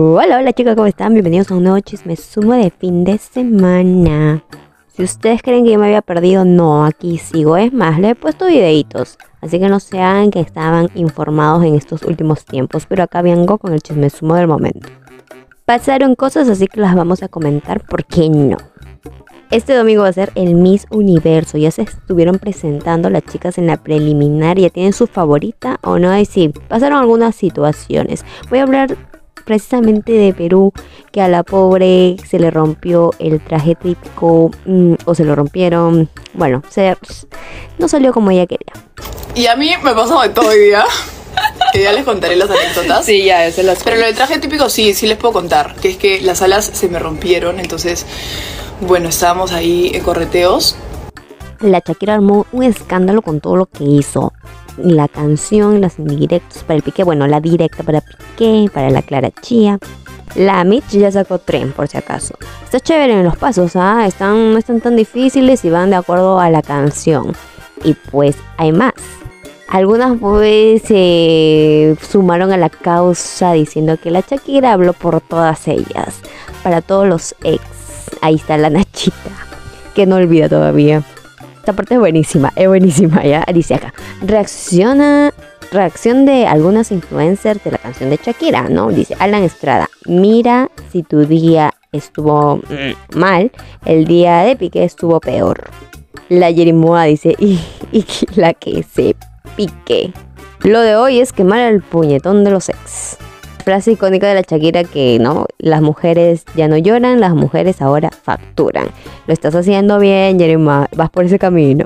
Hola, hola chicos, ¿cómo están? Bienvenidos a un nuevo chisme sumo de fin de semana. Si ustedes creen que yo me había perdido, no, aquí sigo. Es más, le he puesto videitos. Así que no sean que estaban informados en estos últimos tiempos. Pero acá vengo con el chisme sumo del momento. Pasaron cosas así que las vamos a comentar, ¿por qué no? Este domingo va a ser el Miss Universo. Ya se estuvieron presentando las chicas en la preliminar. ¿Ya tienen su favorita o no? Y sí, pasaron algunas situaciones. Voy a hablar precisamente de Perú, que a la pobre se le rompió el traje típico mm, o se lo rompieron. Bueno, se, no salió como ella quería. Y a mí me pasó de todo hoy día. Que ya les contaré las anécdotas. Sí, ya, eso las Pero lo del traje típico sí, sí les puedo contar. Que es que las alas se me rompieron, entonces, bueno, estábamos ahí en correteos. La Shakira armó un escándalo con todo lo que hizo. La canción, las indirectos para el Piqué, bueno, la directa para Piqué, para la Clara Chía. La Mitch ya sacó tren, por si acaso. Está chévere en los pasos, ¿ah? Están, no están tan difíciles y van de acuerdo a la canción. Y pues hay más. Algunas pues se sumaron a la causa diciendo que la Shakira habló por todas ellas, para todos los ex. Ahí está la Nachita, que no olvida todavía. Parte es buenísima, es buenísima ya. Dice acá, reacciona, reacción de algunas influencers de la canción de Shakira, ¿no? Dice Alan Estrada, mira si tu día estuvo mm, mal, el día de Piqué estuvo peor. La Jerimoa dice, y la que se pique. Lo de hoy es quemar el puñetón de los ex. Frase icónica de la Shakira que no, las mujeres ya no lloran, las mujeres ahora facturan. Lo estás haciendo bien, Jerima, vas por ese camino.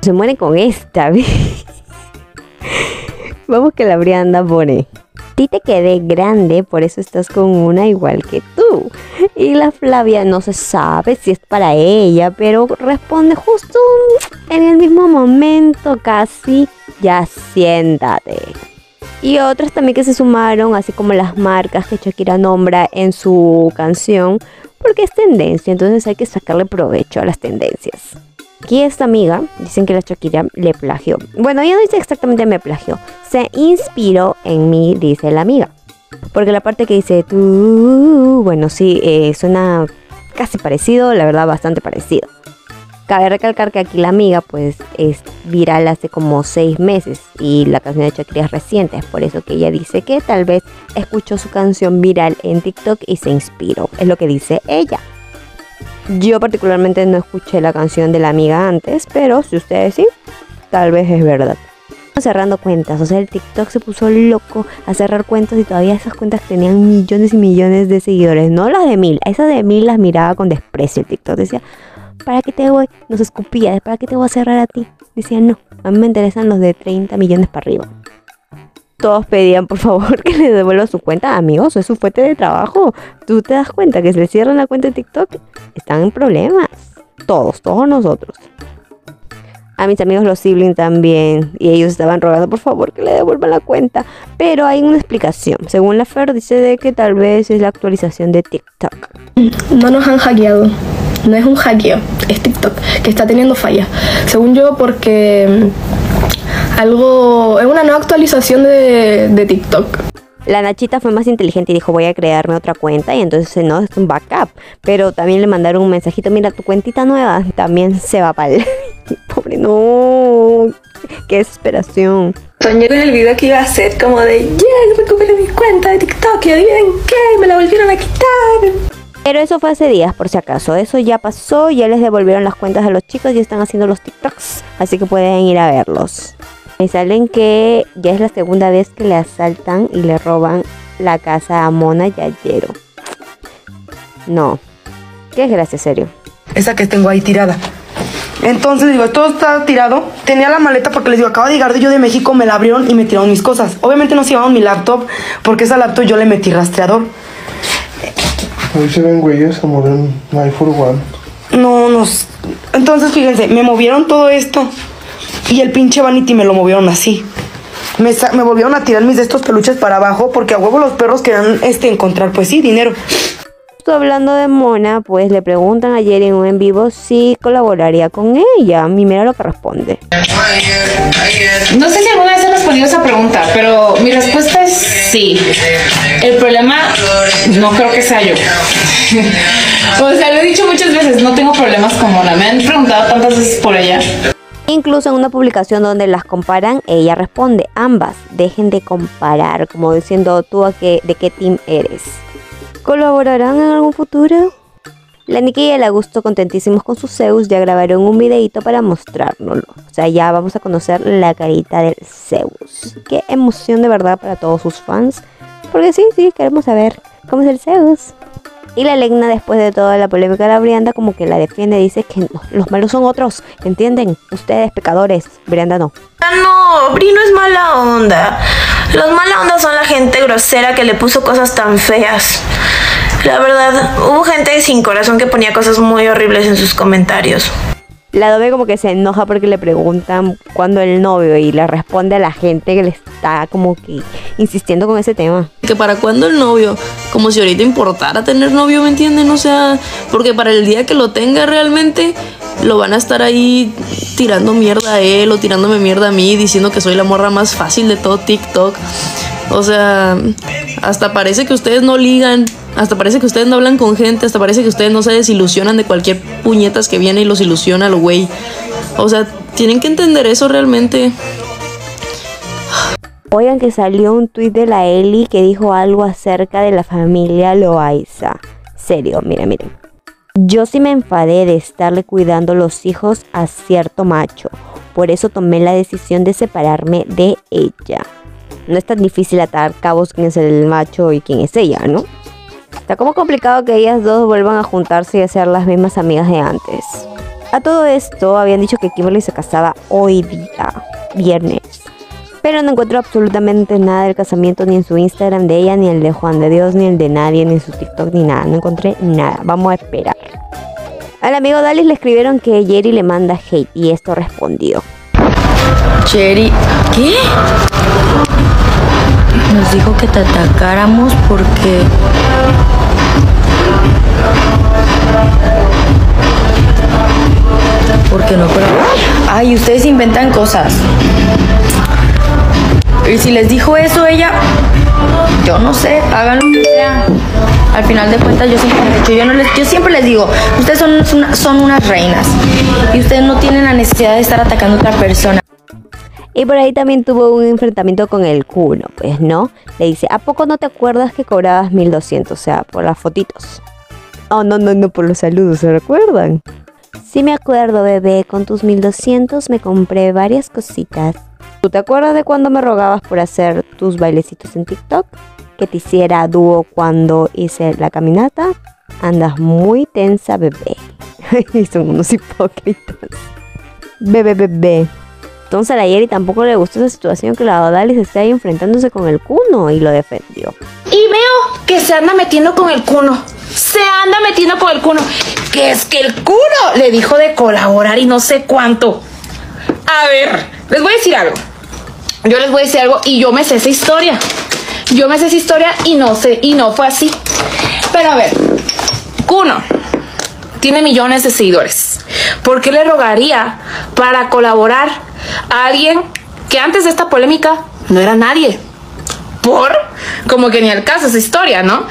Se muere con esta. Vamos que la Brianda pone. Ti te quedé grande, por eso estás con una igual que tú. Y la Flavia no se sabe si es para ella, pero responde justo en el mismo momento, casi. Ya siéntate. Y otras también que se sumaron, así como las marcas que Shakira nombra en su canción, porque es tendencia, entonces hay que sacarle provecho a las tendencias. Aquí esta amiga, dicen que la Shakira le plagió. Bueno, ella no dice exactamente me plagió. Se inspiró en mí, dice la amiga. Porque la parte que dice tú, bueno, sí, eh, suena casi parecido, la verdad bastante parecido. Cabe recalcar que aquí la amiga pues es viral hace como seis meses y la canción de Shakira es reciente, es por eso que ella dice que tal vez escuchó su canción viral en TikTok y se inspiró, es lo que dice ella. Yo particularmente no escuché la canción de la amiga antes, pero si ustedes sí, tal vez es verdad. Cerrando cuentas, o sea, el TikTok se puso loco a cerrar cuentas y todavía esas cuentas tenían millones y millones de seguidores, no las de mil, esas de mil las miraba con desprecio el TikTok, decía, ¿para qué te voy? Nos escupía, ¿para qué te voy a cerrar a ti? Decía, no, a mí me interesan los de 30 millones para arriba. Todos pedían por favor que le devuelva su cuenta, amigos, es su fuente de trabajo. Tú te das cuenta que si le cierran la cuenta de TikTok, están en problemas. Todos, todos nosotros. A mis amigos los siblings también. Y ellos estaban rogando por favor que le devuelvan la cuenta. Pero hay una explicación. Según la Fer dice de que tal vez es la actualización de TikTok. No nos han hackeado. No es un hackeo, es TikTok que está teniendo fallas. Según yo, porque mm, algo. Es una nueva actualización de, de TikTok. La Nachita fue más inteligente y dijo voy a crearme otra cuenta y entonces no, es un backup. Pero también le mandaron un mensajito, mira tu cuentita nueva también se va para el... Pobre, no. Qué desesperación. Soñé en el video que iba a hacer como de, yeah, recuperé mi cuenta de TikTok y adivinen qué, me la volvieron a quitar. Pero eso fue hace días, por si acaso. Eso ya pasó, ya les devolvieron las cuentas a los chicos y están haciendo los TikToks. Así que pueden ir a verlos. Me salen que ya es la segunda vez que le asaltan y le roban la casa a Mona Yayero. No. Qué gracia, serio. Esa que tengo ahí tirada. Entonces digo, todo está tirado. Tenía la maleta porque les digo, acabo de llegar de yo de México, me la abrieron y me tiraron mis cosas. Obviamente no se llevaron mi laptop porque esa laptop yo le metí rastreador. Ahí se ven My for One. No, no. s- Entonces fíjense, me movieron todo esto y el pinche vanity me lo movieron así. Me, me volvieron a tirar mis de estos peluches para abajo porque a huevo los perros querían este, encontrar, pues sí, dinero. Justo hablando de Mona, pues le preguntan ayer en un en vivo si colaboraría con ella. Y mira lo que responde. No sé si alguna vez he respondido esa pregunta, pero mi respuesta es sí. El problema no creo que sea yo. o sea, lo he dicho muchas veces, no tengo problemas con Mona. Me han preguntado tantas veces por ella. Incluso en una publicación donde las comparan, ella responde, ambas, dejen de comparar, como diciendo tú a qué, de qué team eres. ¿Colaborarán en algún futuro? La Nikki y el Augusto, contentísimos con sus Zeus, ya grabaron un videito para mostrárnoslo. O sea, ya vamos a conocer la carita del Zeus. Qué emoción de verdad para todos sus fans. Porque sí, sí, queremos saber cómo es el Zeus. Y la Legna, después de toda la polémica de la Brianda, como que la defiende, dice que no, los malos son otros, ¿entienden? Ustedes, pecadores, Brianda no. No, Bri no es mala onda. Los mala onda son la gente grosera que le puso cosas tan feas. La verdad, hubo gente sin corazón que ponía cosas muy horribles en sus comentarios. La Adobe como que se enoja porque le preguntan cuándo el novio y le responde a la gente que le está como que insistiendo con ese tema. Que para cuándo el novio, como si ahorita importara tener novio, ¿me entienden? O sea, porque para el día que lo tenga realmente, lo van a estar ahí tirando mierda a él o tirándome mierda a mí, diciendo que soy la morra más fácil de todo TikTok. O sea, hasta parece que ustedes no ligan, hasta parece que ustedes no hablan con gente, hasta parece que ustedes no se desilusionan de cualquier puñetas que viene y los ilusiona al güey. O sea, tienen que entender eso realmente. Oigan que salió un tuit de la Eli que dijo algo acerca de la familia Loaiza. Serio, miren, miren. Yo sí me enfadé de estarle cuidando los hijos a cierto macho. Por eso tomé la decisión de separarme de ella no es tan difícil atar cabos quién es el macho y quién es ella, ¿no? Está como complicado que ellas dos vuelvan a juntarse y a ser las mismas amigas de antes. A todo esto habían dicho que Kimberly se casaba hoy día, viernes. Pero no encuentro absolutamente nada del casamiento ni en su Instagram de ella, ni el de Juan de Dios, ni el de nadie, ni en su TikTok, ni nada. No encontré nada. Vamos a esperar. Al amigo Dalis le escribieron que Jerry le manda hate y esto respondió. Jerry, ¿qué? Nos dijo que te atacáramos porque... Porque no pero Ay, ustedes inventan cosas. Y si les dijo eso ella, yo no sé, hagan lo que sea. Al final de cuentas yo siempre les, yo, no les, yo siempre les digo, ustedes son unas reinas y ustedes no tienen la necesidad de estar atacando a otra persona. Y por ahí también tuvo un enfrentamiento con el culo, pues, ¿no? Le dice, ¿a poco no te acuerdas que cobrabas 1200? O sea, por las fotitos. Oh, no, no, no, por los saludos, ¿se recuerdan? Sí me acuerdo, bebé, con tus 1200 me compré varias cositas. ¿Tú te acuerdas de cuando me rogabas por hacer tus bailecitos en TikTok? Que te hiciera dúo cuando hice la caminata. Andas muy tensa, bebé. Son unos hipócritas. Bebé, bebé. Entonces a la Yeri tampoco le gustó esa situación que la Odalis esté ahí enfrentándose con el cuno y lo defendió. Y veo que se anda metiendo con el cuno. Se anda metiendo con el cuno. Que es que el cuno le dijo de colaborar y no sé cuánto. A ver, les voy a decir algo. Yo les voy a decir algo y yo me sé esa historia. Yo me sé esa historia y no sé, y no fue así. Pero a ver, Cuno tiene millones de seguidores. ¿Por qué le rogaría para colaborar a alguien que antes de esta polémica no era nadie? por como que ni al caso esa historia, ¿no?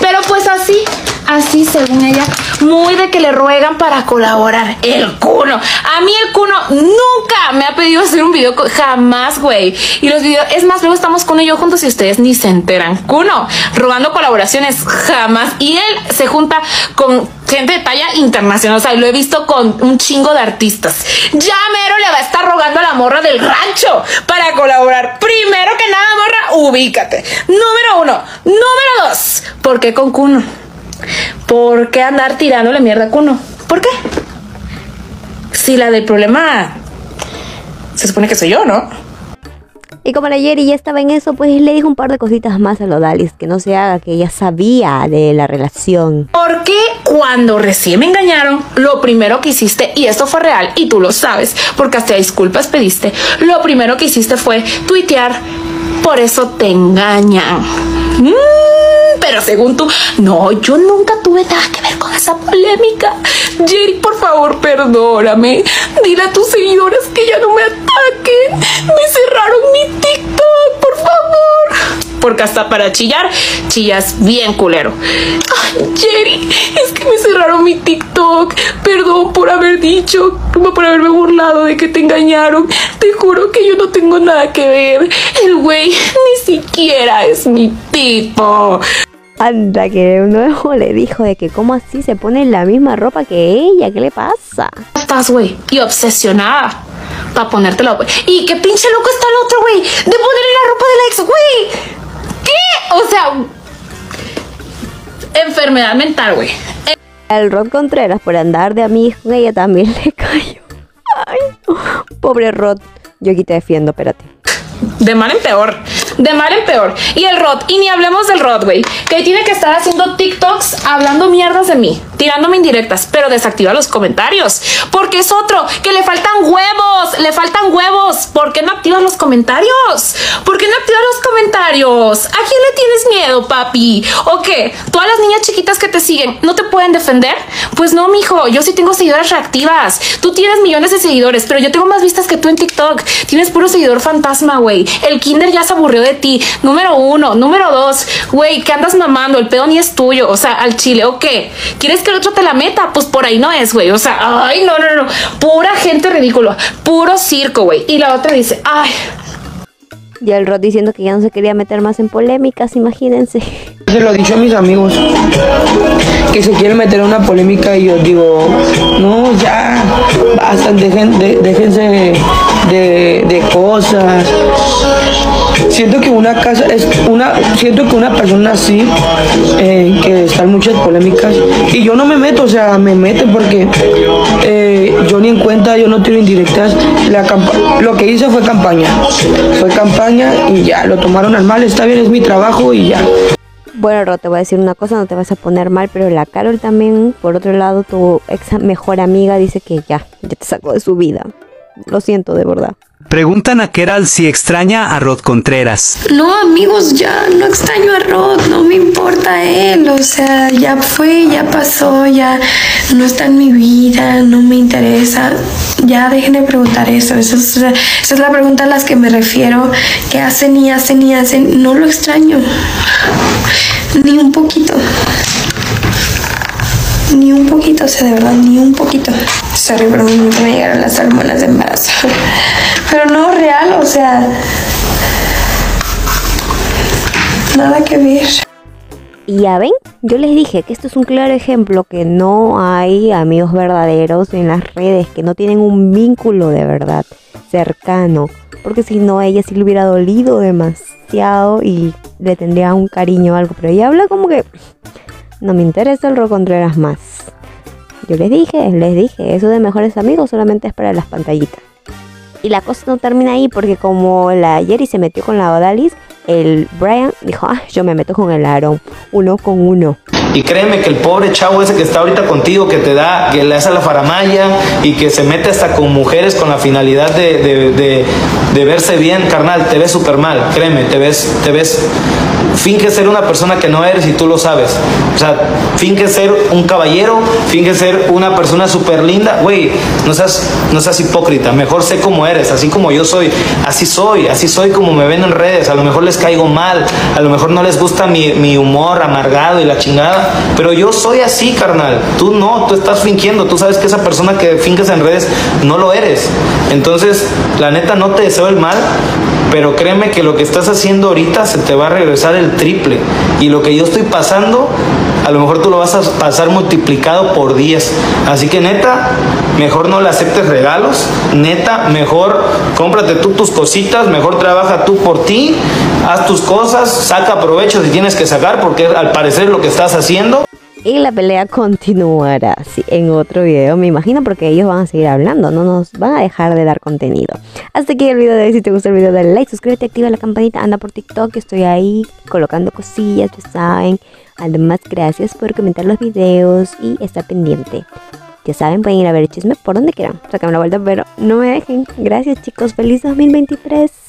Pero pues así, así según ella, muy de que le ruegan para colaborar. El cuno. A mí el cuno nunca me ha pedido hacer un video, jamás, güey. Y los videos, es más, luego estamos con yo juntos y ustedes ni se enteran. Cuno, robando colaboraciones, jamás. Y él se junta con gente de talla internacional. O sea, lo he visto con un chingo de artistas. Ya mero le va a estar rogando a la morra del rancho para colaborar. Primero que nada, morra, ubícate. Número uno. Número dos. ¿Por qué con Cuno? ¿Por qué andar tirándole mierda a Cuno? ¿Por qué? Si la del problema se supone que soy yo, ¿no? Y como la Yeri ya estaba en eso, pues le dijo un par de cositas más a Lodalis, que no se haga, que ella sabía de la relación. Porque cuando recién me engañaron, lo primero que hiciste, y esto fue real, y tú lo sabes, porque hasta disculpas pediste, lo primero que hiciste fue tuitear, por eso te engañan. Mm, pero según tú, no, yo nunca tuve nada que ver con esa polémica. Jerry, por favor, perdóname. Dile a tus seguidores que ya no me ataquen. Me cerraron mi TikTok, por favor. Porque hasta para chillar, chillas bien culero. Ay, Jerry, es que me cerraron mi TikTok. Perdón por haber dicho, por haberme burlado de que te engañaron. Te juro que yo no tengo nada que ver. El güey ni siquiera es mi tipo. Anda, que uno le dijo de que cómo así se pone la misma ropa que ella, ¿qué le pasa? Estás, güey, y obsesionada para ponértela, güey. Y qué pinche loco está el otro, güey, de ponerle la ropa de la ex, güey. ¿Qué? O sea, enfermedad mental, güey. El Rod Contreras, por andar de amigo con ella, también le cayó. Ay, pobre Rod. Yo aquí te defiendo, espérate. De mal en peor. De mal en peor. Y el Rod, y ni hablemos del Rod, güey. Que tiene que estar haciendo TikToks hablando mierdas de mí, tirándome indirectas, pero desactiva los comentarios. Porque es otro, que le faltan huevos, le faltan huevos. ¿Por qué no activas los comentarios? ¿Por qué no activas los comentarios? ¿A quién le tienes miedo, papi? ¿O qué? ¿Todas las niñas chiquitas que te siguen no te pueden defender? Pues no, mijo, yo sí tengo seguidoras reactivas. Tú tienes millones de seguidores, pero yo tengo más vistas que tú en TikTok. Tienes puro seguidor fantasma, güey. El kinder ya se aburrió de ti. Número uno. Número dos, güey, ¿qué andas mamando? El pedo ni es tuyo. O sea, al chile, ¿o qué? ¿Quieres que el otro te la meta? Pues por ahí no es, güey. O sea, ay, no, no, no. Pura gente ridícula. Puro circo, güey. Y la otra dice, ay. Y el Rod diciendo que ya no se quería meter más en polémicas, imagínense. Se lo he dicho a mis amigos que se quieren meter en una polémica y yo digo, no, ya, basta, dejen, de- déjense de, de cosas. Siento que una casa es una, siento que una persona así, eh, que está en muchas polémicas, y yo no me meto, o sea, me meten porque eh, yo ni en cuenta, yo no tiro indirectas. La lo que hice fue campaña, fue campaña y ya, lo tomaron al mal, está bien, es mi trabajo y ya. Bueno, Rod, te voy a decir una cosa, no te vas a poner mal, pero la Carol también, por otro lado, tu ex mejor amiga dice que ya, ya te sacó de su vida. Lo siento, de verdad. Preguntan a Keral si extraña a Rod Contreras. No, amigos, ya no extraño a Rod, no me importa él, o sea, ya fue, ya pasó, ya no está en mi vida, no me interesa. Ya dejen de preguntar eso, eso es, esa es la pregunta a las que me refiero, que hacen y hacen y hacen, no lo extraño, ni un poquito. Ni un poquito, o sea, de verdad, ni un poquito. Perdón, me llegaron las hormonas de embarazo. Pero no, real, o sea, nada que ver. Y ya ven, yo les dije que esto es un claro ejemplo que no hay amigos verdaderos en las redes, que no tienen un vínculo de verdad cercano, porque si no ella sí le hubiera dolido demasiado y le tendría un cariño o algo, pero ella habla como que no me interesa el Ro Contreras más. Yo les dije, les dije, eso de mejores amigos solamente es para las pantallitas. Y la cosa no termina ahí porque como la Jerry se metió con la Odalis, el Brian dijo, ah, yo me meto con el Aaron, uno con uno. Y créeme que el pobre chavo ese que está ahorita contigo, que te da, que le hace la faramaya y que se mete hasta con mujeres con la finalidad de, de- de- verse bien, carnal, te ves súper mal, créeme, te ves, te ves, finge ser una persona que no eres y tú lo sabes. O sea, finge ser un caballero, finge ser una persona súper linda, güey, no seas, no seas hipócrita, mejor sé cómo eres, así como yo soy, así soy, así soy como me ven en redes, a lo mejor les caigo mal, a lo mejor no les gusta mi, humor amargado y la chingada, pero yo soy así, carnal, tú no, tú estás fingiendo, tú sabes que esa persona que finges en redes no lo eres, entonces, la neta no te deseo el mal, pero créeme que lo que estás haciendo ahorita se te va a regresar el triple. Y lo que yo estoy pasando, a lo mejor tú lo vas a pasar multiplicado por 10. Así que neta, mejor no le aceptes regalos. Neta, mejor cómprate tú tus cositas, mejor trabaja tú por ti, haz tus cosas, saca provecho si tienes que sacar, porque al parecer lo que estás haciendo. Y la pelea continuará en otro video, me imagino, porque ellos van a seguir hablando, no nos van a dejar de dar contenido. Hasta aquí el video de hoy. Si te gustó el video, dale like, suscríbete, activa la campanita, anda por TikTok, estoy ahí colocando cosillas, ya saben. Además, gracias por comentar los videos y estar pendiente. Ya saben, pueden ir a ver el chisme por donde quieran. Sácame la vuelta, pero no me dejen. Gracias, chicos. Feliz 2023.